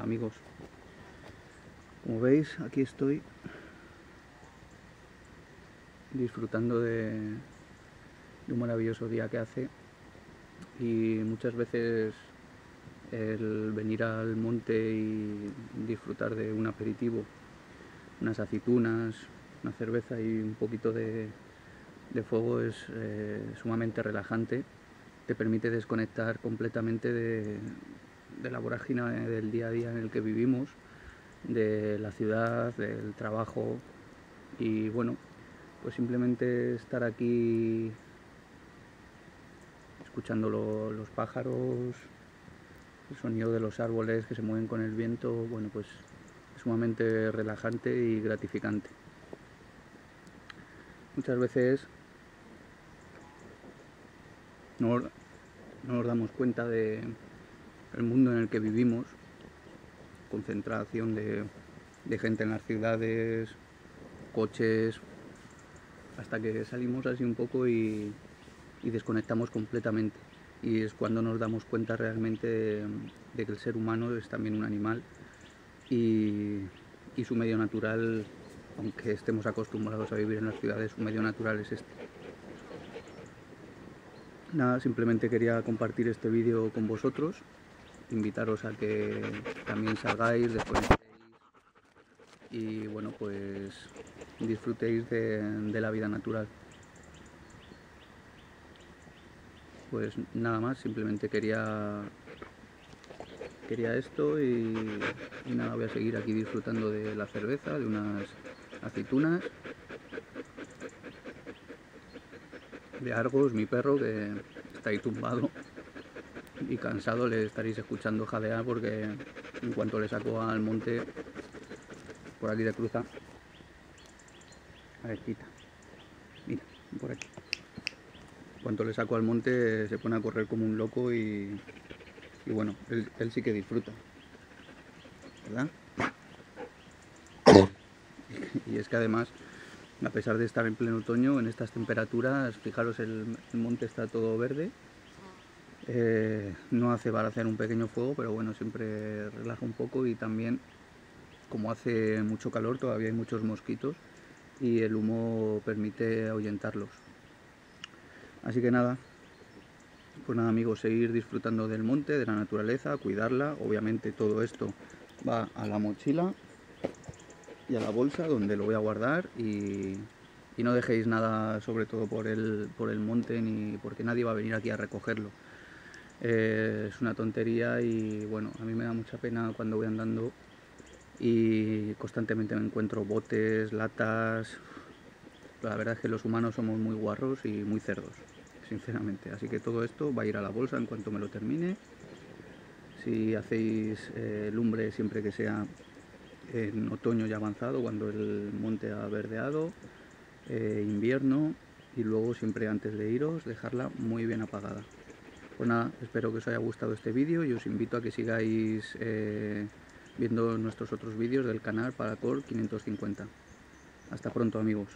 Amigos, como veis aquí estoy disfrutando de, un maravilloso día que hace y muchas veces el venir al monte y disfrutar de un aperitivo, unas aceitunas, una cerveza y un poquito de, fuego es eh, sumamente relajante, te permite desconectar completamente de, de la vorágine del día a día en el que vivimos, de la ciudad, del trabajo y bueno, pues simplemente estar aquí escuchando los pájaros, el sonido de los árboles que se mueven con el viento, bueno pues es sumamente relajante y gratificante. Muchas veces no, no nos damos cuenta de, el mundo en el que vivimos, concentración de, gente en las ciudades, coches, hasta que salimos así un poco y, desconectamos completamente. Y es cuando nos damos cuenta realmente de, que el ser humano es también un animal y, y su medio natural, aunque estemos acostumbrados a vivir en las ciudades, su medio natural es este. Nada, simplemente quería compartir este vídeo con vosotros invitaros a que también salgáis, desconectéis y bueno pues disfrutéis de, la vida natural. Pues nada más, simplemente quería quería esto y, y, nada, voy a seguir aquí disfrutando de la cerveza, de unas aceitunas, de Argos, mi perro que está ahí tumbado y cansado le estaréis escuchando jadear porque en cuanto le saco al monte por aquí de cruza. A ver quita. Mira por aquí. En cuanto le saco al monte se pone a correr como un loco y, y bueno él, él, sí que disfruta. ¿verdad? y es que además a pesar de estar en pleno otoño en estas temperaturas fijaros el, el monte está todo verde eh, no hace para hacer un pequeño fuego, pero bueno, siempre relaja un poco y también como hace mucho calor todavía hay muchos mosquitos y el humo permite ahuyentarlos. Así que nada, pues nada amigos, seguir disfrutando del monte, de la naturaleza, cuidarla. Obviamente todo esto va a la mochila y a la bolsa donde lo voy a guardar y, y no dejéis nada sobre todo por el, por el monte ni porque nadie va a venir aquí a recogerlo. Eh, es una tontería y bueno, a mí me da mucha pena cuando voy andando y constantemente me encuentro botes, latas. La verdad es que los humanos somos muy guarros y muy cerdos, sinceramente. Así que todo esto va a ir a la bolsa en cuanto me lo termine. Si hacéis eh, lumbre siempre que sea en otoño ya avanzado, cuando el monte ha verdeado, eh, invierno y luego siempre antes de iros dejarla muy bien apagada. Pues espero que os haya gustado este vídeo y os invito a que sigáis eh, viendo nuestros otros vídeos del canal Paracord 550. Hasta pronto amigos.